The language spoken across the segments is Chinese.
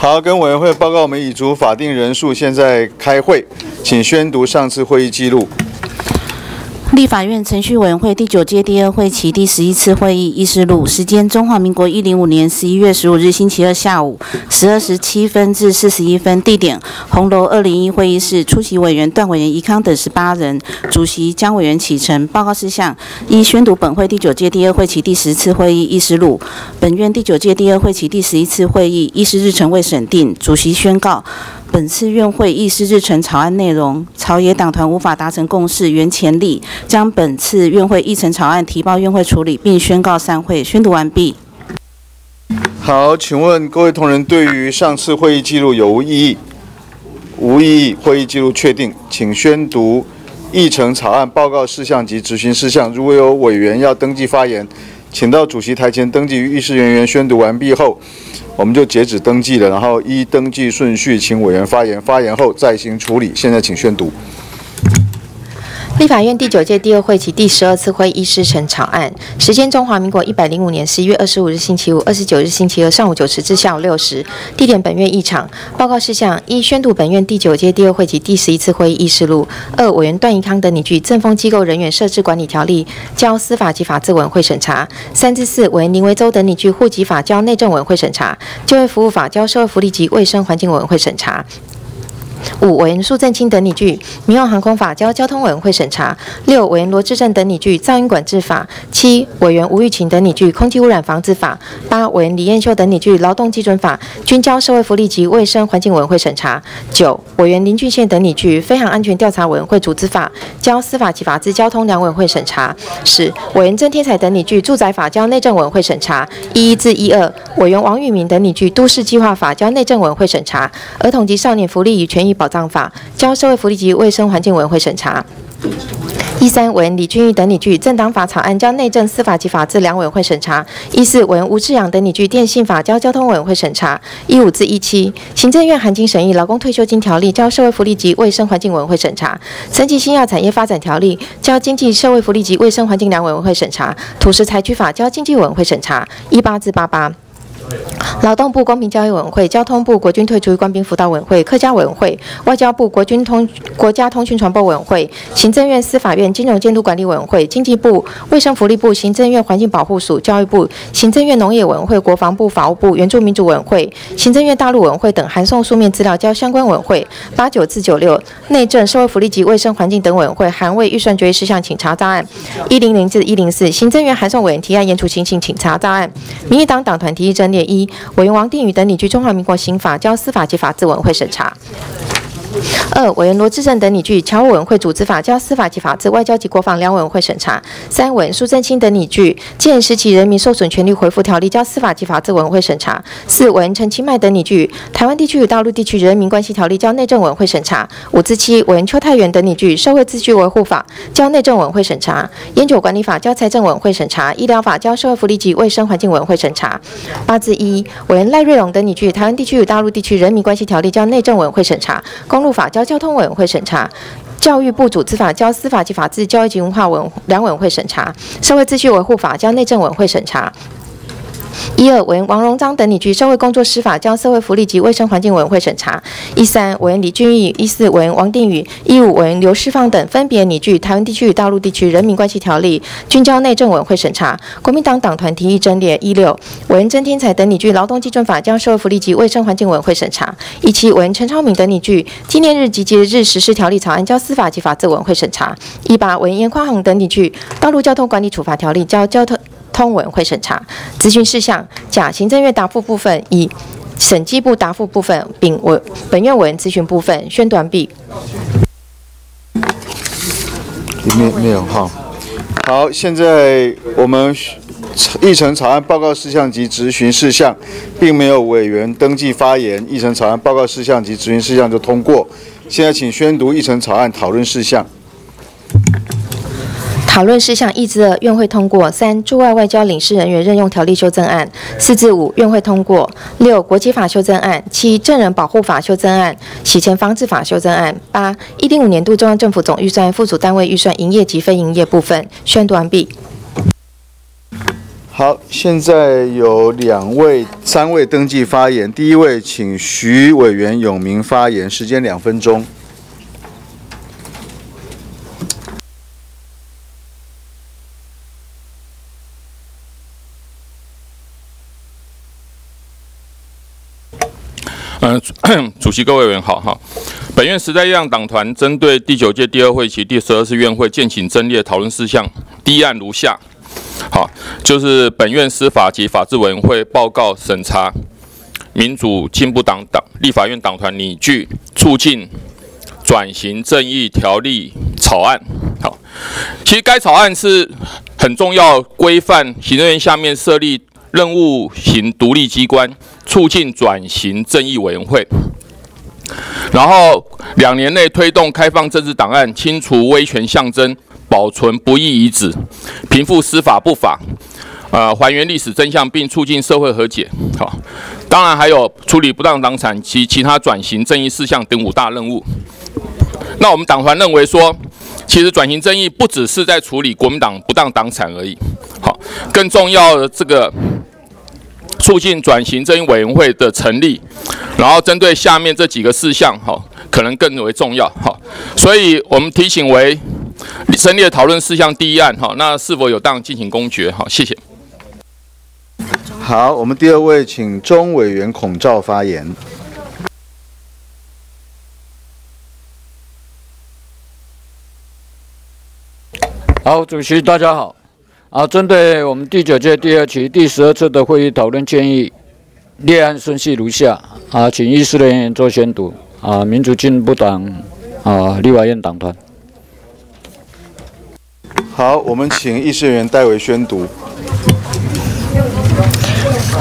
好，跟委员会报告，我们已足法定人数，现在开会，请宣读上次会议记录。立法院程序委员会第九届第二会期第十一次会议议事录，时间：中华民国一零五年十一月十五日星期二下午十二时七分至四十一分。地点：红楼二零一会议室。出席委员段委员、宜康等十八人。主席江委员启程。报告事项：一、宣读本会第九届第二会期第十次会议议事录。本院第九届第二会期第十一次会议议事日程未审定。主席宣告。本次院会议事日程草案内容，朝野党团无法达成共识，原前例将本次院会议程草案提报院会处理，并宣告散会。宣读完毕。好，请问各位同仁对于上次会议记录有无异议？无异议，会议记录确定。请宣读议程草案报告事项及执行事项。如果有委员要登记发言，请到主席台前登记。于议事人员宣读完毕后。我们就截止登记了，然后依登记顺序，请委员发言，发言后再行处理。现在请宣读。立法院第九届第二会期第十二次会议事成草案，时间：中华民国一百零五年十一月二十五日星期五、二十九日星期二上午九时至下午六时。地点：本院议场。报告事项：一、宣读本院第九届第二会期第十一次会议议事录。二、委员段宜康等拟具《政风机构人员设置管理条例》交司法及法制委员会审查。三至四，委员林维洲等拟具《户籍法》交内政委员会审查。就业服务法交社会福利及卫生环境委员会审查。五委员苏正清等拟具《民用航空法》交交通委员会审查；六委员罗志正等拟具《噪音管制法》；七委员吴玉琴等拟具《空气污染防治法》；八委员李彦秀等拟具《劳动基准法》均交社会福利及卫生环境委员会审查；九委员林俊宪等拟具《飞航安全调查委员会组织法》交司法及法制交通两委员会审查；十委员郑天才等拟具《住宅法》交内政委员会审查；一一至一二委员王玉明等拟具《都市计划法》交内政委员会审查；儿童及少年福利与权益保障法交社会福利及卫生环境委员会审查。一三文李俊义等拟具政党法草案交内政司法及法制两委员会审查。一四文吴志阳等拟具电信法交交通委员会审查。一五至一七行政院函经审议劳工退休金条例交社会福利及卫生环境委员会审查。升级新药产业发展条例交经济社会福利及卫生环境两委员会审查。土石采取法交经济委员会审查。一八至八八。劳动部公平交易委员会、交通部国军退出官兵辅导委员会、客家委员会、外交部国军通国家通讯传播委员会、行政院司法院金融监督管理委员会、经济部卫生福利部、行政院环境保护署、教育部、行政院农业委员会、国防部法务部原住民族委员会、行政院大陆委员会等函送书面资料交相关委员会。八九至九六内政、社会福利及卫生环境等委员会函未预算决议事项，请查档案。一零零至一零四行政院函送委员提案延除情形，请查档案。民进党党团提议阵列。一委员王定宇等拟具中华民国刑法交司法及法制委员会审查。二委员罗志正等拟具侨务委员会组织法交司法及法制外交及国防两委员会审查。三委员苏正清等拟具建时期人民受损权利回复条例交司法及法制委员会审查。四委员陈清迈等拟具台湾地区与大陆地区人民关系条例交内政委员会审查。五至七委员邱太元等拟具社会秩序维护法交内政委员会审查。烟酒管理法交财政委员会审查。医疗法交社会福利及卫生环境委员会审查。八至一委员赖瑞龙等拟具台湾地区与大陆地区人民关系条例交内政委员会审查。公公路法交交通委员会审查，教育部组织法交司法及法制教育及文化委两委员会审查，社会秩序维护法交内政委员会审查。一二委员王荣章等拟具社会工作司法交社会福利及卫生环境委员会审查。一三委员李俊义，一四委员王定宇，一五委员刘世芳等分别拟具台湾地区与大陆地区人民关系条例均交内政委员会审查。国民党党团提议征列。一六委员曾天才等拟具劳动基准法交社会福利及卫生环境委员会审查。一七委员陈超敏等拟具纪念日及节日实施条例草案交司法及法制委员会审查。一八委员严宽宏等拟具道路交通管理处罚条例交交通。通委员会审查咨询事项，甲行政院答复部分，乙审计部答复部分，丙委本院委员咨询部分宣读完毕。没没有哈。好，现在我们议程草案报告事项及执行事项，并没有委员登记发言，议程草案报告事项及执行事项就通过。现在请宣读议程草案讨论事项。讨论事项一至二，院会通过；三、驻外外交领事人员任用条例修正案；四至五，院会通过；六、国际法修正案；七、证人保护法修正案；洗钱防治法修正案；八、一零五年度中央政府总预算附属单位预算营业及非营业部分宣读完毕。好，现在有两位、三位登记发言。第一位，请徐委员永明发言，时间两分钟。主席各位委员好哈。本院时代力量党团针对第九届第二会期第十二次院会建请争列讨论事项，第一案如下。好，就是本院司法及法制委员会报告审查民主进步党党立法院党团拟具促进转型正义条例草案。好，其实该草案是很重要，规范行政院下面设立任务型独立机关。促进转型正义委员会，然后两年内推动开放政治档案，清除威权象征，保存不义遗址，平复司法不法，呃，还原历史真相，并促进社会和解。好，当然还有处理不当党产及其他转型正义事项等五大任务。那我们党团认为说，其实转型正义不只是在处理国民党不当党产而已。好，更重要的这个。促进转型正义委员会的成立，然后针对下面这几个事项，哈，可能更为重要，哈，所以我们提醒为深列讨论事项第一案，哈，那是否有当进行公决？哈，谢谢。好，我们第二位请钟委员孔照发言。好，主席大家好。啊，针对我们第九届第二期第十二次的会议讨论建议，列案顺序如下。啊，请议事人员做宣读。啊，民主进步党啊，立法院党团。好，我们请议事人员代为宣读。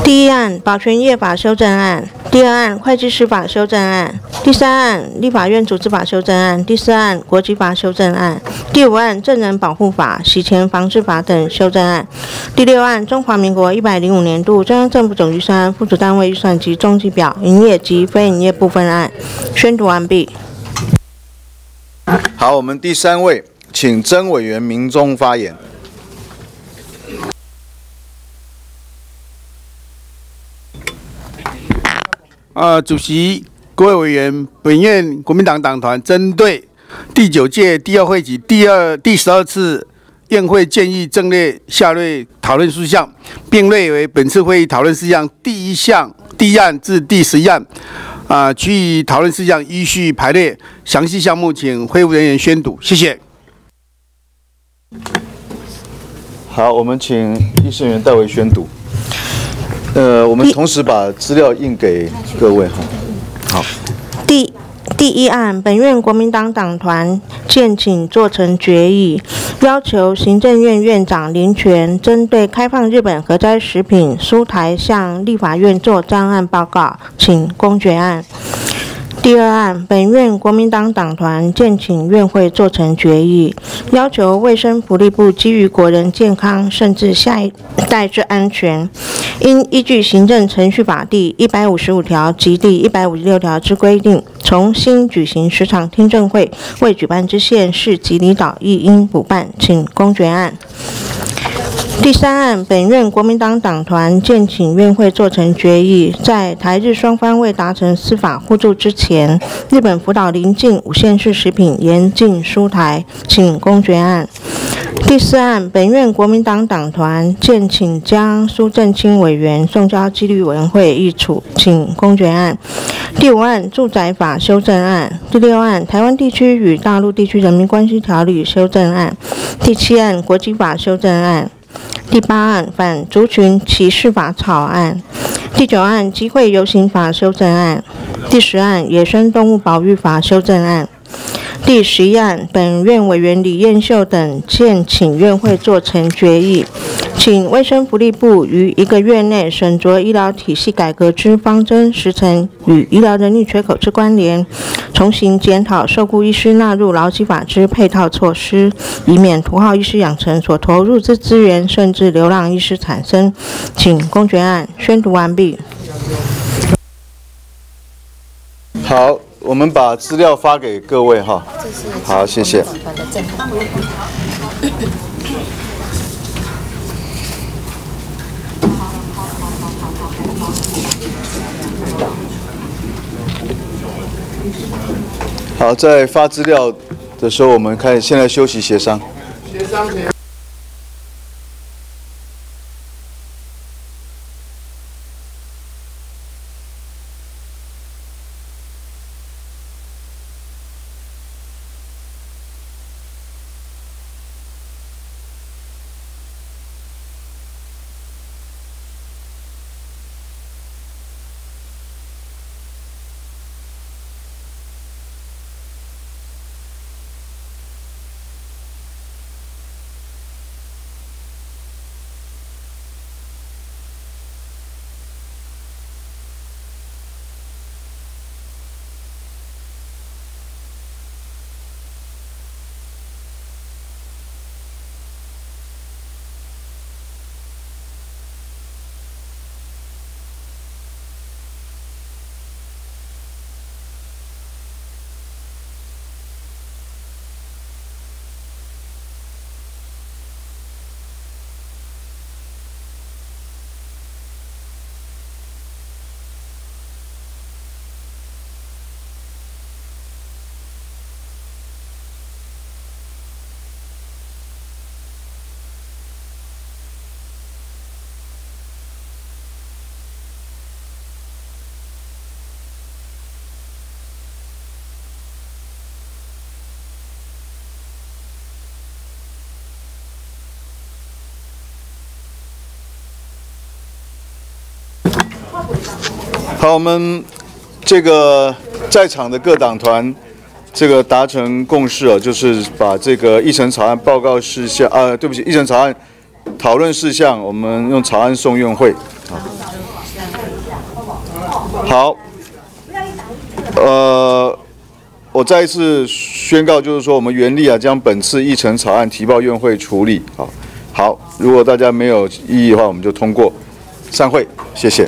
第一案保全业法修正案，第二案会计师法修正案，第三案立法院组织法修正案，第四案国际法修正案，第五案证人保护法、洗钱防治法等修正案，第六案中华民国一百零五年度中央政府总预算附属单位预算及中级表营业及非营业部分案。宣读完毕。好，我们第三位，请曾委员明中发言。啊，主席、各位委员，本院国民党党团针对第九届第二会期第二第十二次宴会建议正列下列讨论事项，并列为本次会议讨论事项第一项第一案至第十一案。啊，其余讨论事项依序排列，详细项目请会务人员宣读。谢谢。好，我们请议事员代为宣读。呃，我们同时把资料印给各位哈。好。第第一案，本院国民党党团建请做成决议，要求行政院院长林权针对开放日本核灾食品输台向立法院做专案报告，请公决案。第二案，本院国民党党团建请院会做成决议，要求卫生福利部基于国人健康甚至下一代之安全，应依据行政程序法第一百五十五条及第一百五十六条之规定，重新举行十场听证会，未举办之县市及离岛亦应补办，请公决案。第三案，本院国民党党团建请院会做成决议，在台日双方未达成司法互助之前，日本福岛邻近五县市食品严禁输台，请公决案。第四案，本院国民党党团建请将苏正清委员送交纪律委员会议处，请公决案。第五案，住宅法修正案。第六案，台湾地区与大陆地区人民关系条例修正案。第七案，国际法修正案。第八案反族群歧视法草案，第九案集会游行法修正案，第十案野生动物保育法修正案。第十一案，本院委员李艳秀等建请院会做成决议，请卫生福利部于一个月内审酌医疗体系改革之方针时程与医疗人力缺口之关联，重新检讨受雇医师纳入劳基法之配套措施，以免土号医师养成所投入之资源甚至流浪医师产生。请公决案宣读完毕。好。我们把资料发给各位哈，好，谢谢。好，在发资料的时候，我们开现在休息协商。好，我们这个在场的各党团，这个达成共识啊，就是把这个议程草案报告事项，呃，对不起，议程草案讨论事项，我们用草案送院会。好，呃，我再一次宣告，就是说我们原力啊，将本次议程草案提报院会处理。好，好，如果大家没有异议的话，我们就通过。散会，谢谢。